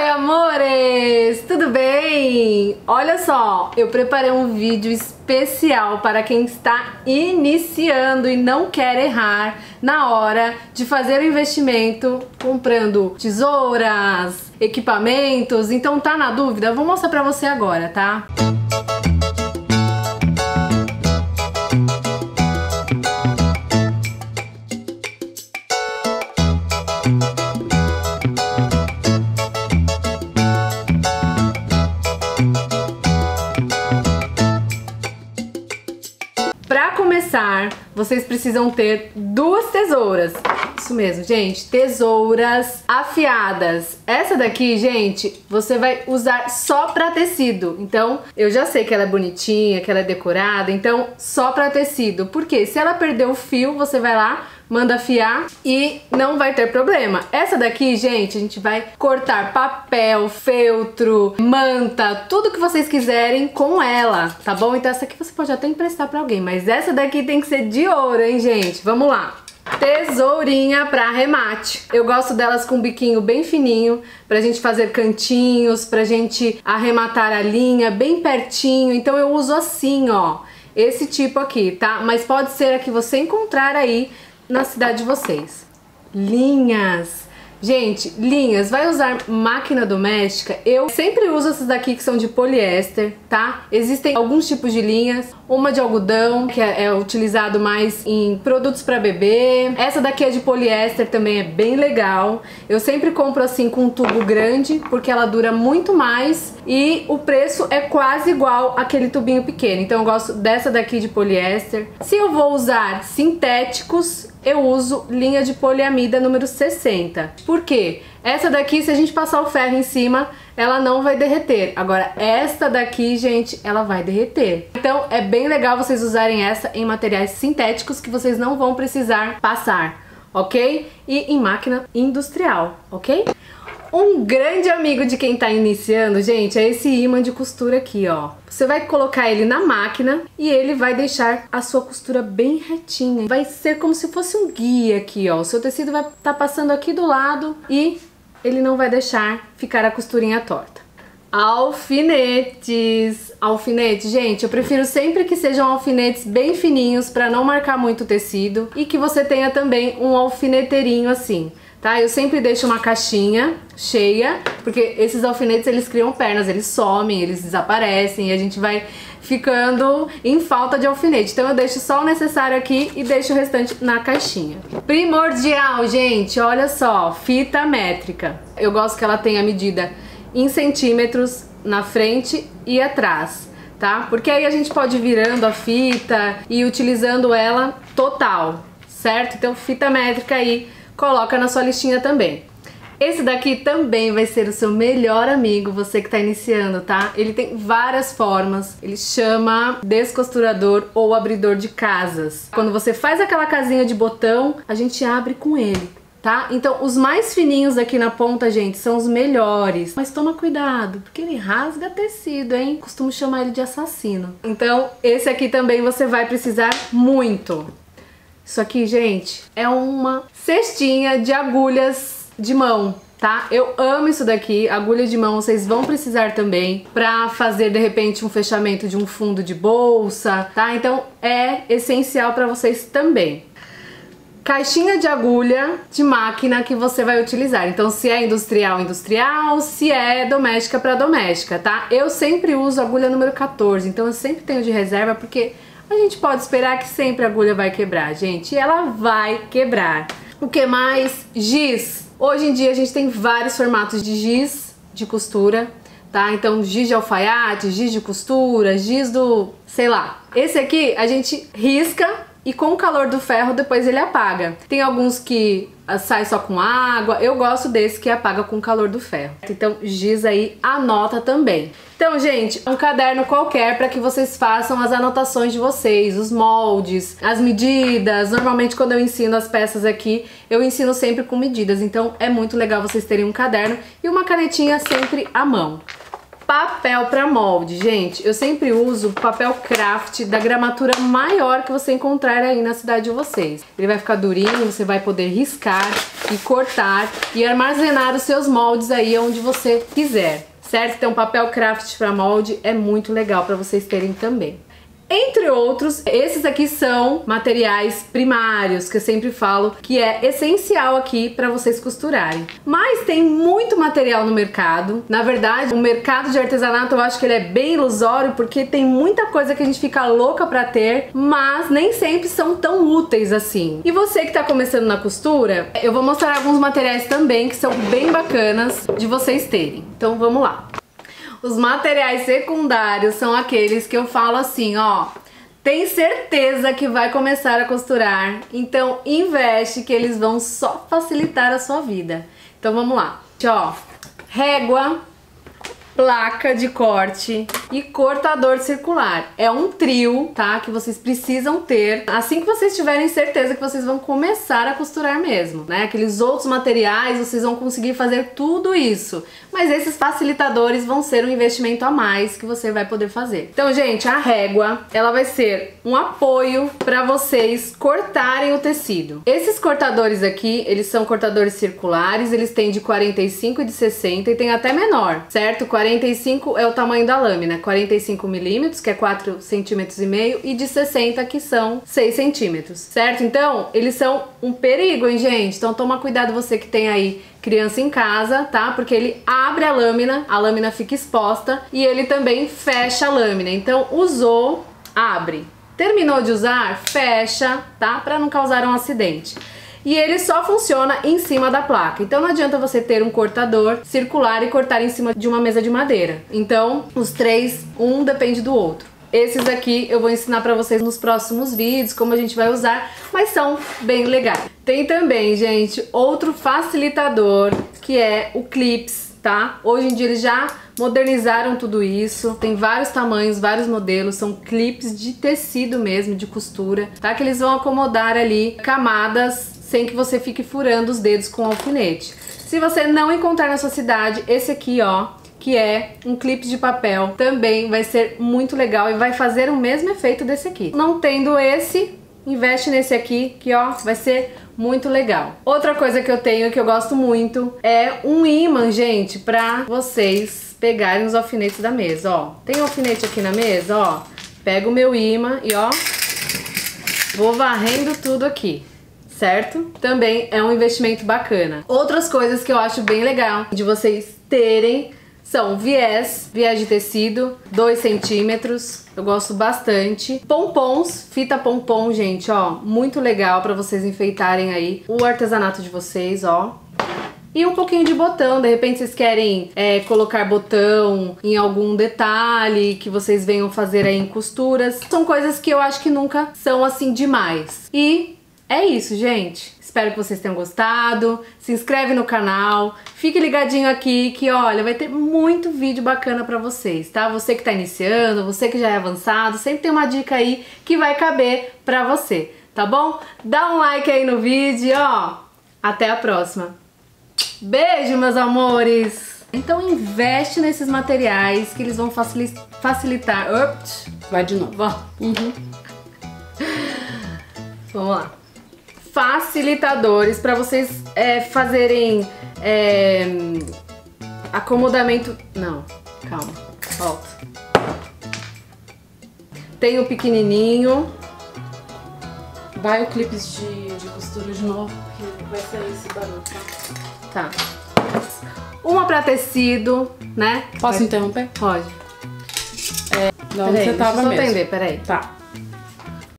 Oi, amores! Tudo bem? Olha só, eu preparei um vídeo especial para quem está iniciando e não quer errar na hora de fazer o investimento comprando tesouras, equipamentos. Então tá na dúvida? Vou mostrar para você agora, tá? Música começar, vocês precisam ter duas tesouras. Isso mesmo, gente, tesouras afiadas. Essa daqui, gente, você vai usar só pra tecido. Então, eu já sei que ela é bonitinha, que ela é decorada, então só pra tecido. Porque se ela perder o fio, você vai lá, manda afiar e não vai ter problema. Essa daqui, gente, a gente vai cortar papel, feltro, manta, tudo que vocês quiserem com ela, tá bom? Então essa aqui você pode até emprestar pra alguém, mas essa daqui tem que ser de ouro, hein, gente? Vamos lá. Tesourinha para arremate. Eu gosto delas com um biquinho bem fininho, pra gente fazer cantinhos, pra gente arrematar a linha bem pertinho. Então eu uso assim, ó, esse tipo aqui, tá? Mas pode ser a que você encontrar aí na cidade de vocês. Linhas. Gente, linhas, vai usar máquina doméstica? Eu sempre uso essas daqui que são de poliéster, tá? Existem alguns tipos de linhas, uma de algodão, que é, é utilizado mais em produtos para bebê. Essa daqui é de poliéster, também é bem legal. Eu sempre compro assim com um tubo grande, porque ela dura muito mais e o preço é quase igual aquele tubinho pequeno. Então eu gosto dessa daqui de poliéster. Se eu vou usar sintéticos, eu uso linha de poliamida número 60. Por quê? Essa daqui, se a gente passar o ferro em cima, ela não vai derreter. Agora, esta daqui, gente, ela vai derreter. Então, é bem legal vocês usarem essa em materiais sintéticos que vocês não vão precisar passar, ok? E em máquina industrial, ok? Um grande amigo de quem tá iniciando, gente, é esse imã de costura aqui, ó. Você vai colocar ele na máquina e ele vai deixar a sua costura bem retinha. Vai ser como se fosse um guia aqui, ó. O seu tecido vai estar tá passando aqui do lado e ele não vai deixar ficar a costurinha torta. Alfinetes. Alfinetes, gente, eu prefiro sempre que sejam alfinetes bem fininhos para não marcar muito o tecido e que você tenha também um alfineteirinho assim tá? Eu sempre deixo uma caixinha cheia, porque esses alfinetes eles criam pernas, eles somem, eles desaparecem e a gente vai ficando em falta de alfinete. Então eu deixo só o necessário aqui e deixo o restante na caixinha. Primordial, gente, olha só, fita métrica. Eu gosto que ela tenha medida em centímetros na frente e atrás. Tá? Porque aí a gente pode ir virando a fita e utilizando ela total, certo? Então fita métrica aí coloca na sua listinha também. Esse daqui também vai ser o seu melhor amigo, você que está iniciando, tá? Ele tem várias formas, ele chama descosturador ou abridor de casas. Quando você faz aquela casinha de botão, a gente abre com ele, tá? Então, os mais fininhos aqui na ponta, gente, são os melhores. Mas toma cuidado, porque ele rasga tecido, hein? Costumo chamar ele de assassino. Então, esse aqui também você vai precisar muito. Isso aqui, gente, é uma cestinha de agulhas de mão, tá? Eu amo isso daqui, agulha de mão vocês vão precisar também pra fazer de repente um fechamento de um fundo de bolsa, tá? Então é essencial pra vocês também. Caixinha de agulha de máquina que você vai utilizar. Então, se é industrial, industrial, se é doméstica para doméstica, tá? Eu sempre uso agulha número 14, então eu sempre tenho de reserva porque a gente pode esperar que sempre a agulha vai quebrar, gente. E ela vai quebrar. O que mais? Giz. Hoje em dia a gente tem vários formatos de giz de costura, tá? Então giz de alfaiate, giz de costura, giz do... sei lá. Esse aqui a gente risca e com o calor do ferro depois ele apaga. Tem alguns que ah, sai só com água, eu gosto desse que apaga com o calor do ferro. Então giz aí, anota também. Então, gente, um caderno qualquer para que vocês façam as anotações de vocês, os moldes, as medidas. Normalmente quando eu ensino as peças aqui, eu ensino sempre com medidas, então é muito legal vocês terem um caderno e uma canetinha sempre à mão. Papel para molde, gente, eu sempre uso papel craft da gramatura maior que você encontrar aí na cidade de vocês. Ele vai ficar durinho, você vai poder riscar e cortar e armazenar os seus moldes aí onde você quiser, certo? Então papel craft para molde é muito legal para vocês terem também. Entre outros, esses aqui são materiais primários, que eu sempre falo que é essencial aqui para vocês costurarem. Mas tem muito material no mercado. Na verdade, o mercado de artesanato eu acho que ele é bem ilusório porque tem muita coisa que a gente fica louca para ter, mas nem sempre são tão úteis assim. E você que tá começando na costura, eu vou mostrar alguns materiais também que são bem bacanas de vocês terem. Então vamos lá. Os materiais secundários são aqueles que eu falo assim, ó, tem certeza que vai começar a costurar, então investe que eles vão só facilitar a sua vida. Então vamos lá. Ó, régua, placa de corte e cortador circular. É um trio, tá? Que vocês precisam ter assim que vocês tiverem certeza que vocês vão começar a costurar mesmo, né? Aqueles outros materiais, vocês vão conseguir fazer tudo isso. Mas esses facilitadores vão ser um investimento a mais que você vai poder fazer. Então, gente, a régua, ela vai ser um apoio para vocês cortarem o tecido. Esses cortadores aqui, eles são cortadores circulares, eles têm de 45 e de 60 e tem até menor, certo? 40 45 é o tamanho da lâmina, 45 milímetros, que é 4 centímetros e meio, e de 60 que são 6 centímetros, certo? Então, eles são um perigo, hein, gente? Então toma cuidado você que tem aí criança em casa, tá? Porque ele abre a lâmina, a lâmina fica exposta e ele também fecha a lâmina. Então, usou, abre. Terminou de usar, fecha, tá? Para não causar um acidente e ele só funciona em cima da placa. Então não adianta você ter um cortador circular e cortar em cima de uma mesa de madeira. Então, os três, um depende do outro. Esses aqui eu vou ensinar para vocês nos próximos vídeos como a gente vai usar, mas são bem legais. Tem também, gente, outro facilitador que é o clips, tá? Hoje em dia eles já modernizaram tudo isso, tem vários tamanhos, vários modelos, são clips de tecido mesmo, de costura, tá? Que eles vão acomodar ali camadas sem que você fique furando os dedos com alfinete. Se você não encontrar na sua cidade, esse aqui, ó, que é um clipe de papel, também vai ser muito legal e vai fazer o mesmo efeito desse aqui. Não tendo esse, investe nesse aqui, que ó, vai ser muito legal. Outra coisa que eu tenho que eu gosto muito é um imã, gente, pra vocês pegarem os alfinetes da mesa, ó. Tem alfinete aqui na mesa, ó. Pega o meu imã e ó, vou varrendo tudo aqui certo? Também é um investimento bacana. Outras coisas que eu acho bem legal de vocês terem são viés, viés de tecido, 2 centímetros, eu gosto bastante. Pompons, fita pompom, gente, ó, muito legal para vocês enfeitarem aí o artesanato de vocês, ó. E um pouquinho de botão, de repente vocês querem é, colocar botão em algum detalhe que vocês venham fazer aí em costuras. São coisas que eu acho que nunca são assim demais. E é isso, gente. Espero que vocês tenham gostado. Se inscreve no canal. Fique ligadinho aqui que, olha, vai ter muito vídeo bacana pra vocês, tá? Você que tá iniciando, você que já é avançado, sempre tem uma dica aí que vai caber pra você, tá bom? Dá um like aí no vídeo, ó. Até a próxima. Beijo, meus amores! Então investe nesses materiais que eles vão facilitar... Ups, vai de novo. Uhum. Vamos lá facilitadores para vocês é, fazerem é, acomodamento. Não, calma, volta. Tem o pequenininho. Vai o clipes de, de costura de novo, porque vai sair esse barulho, tá? Tá. Uma para tecido, né? Posso vai... interromper? Pode. É, não, você tava deixa eu mesmo. entender, peraí. Tá.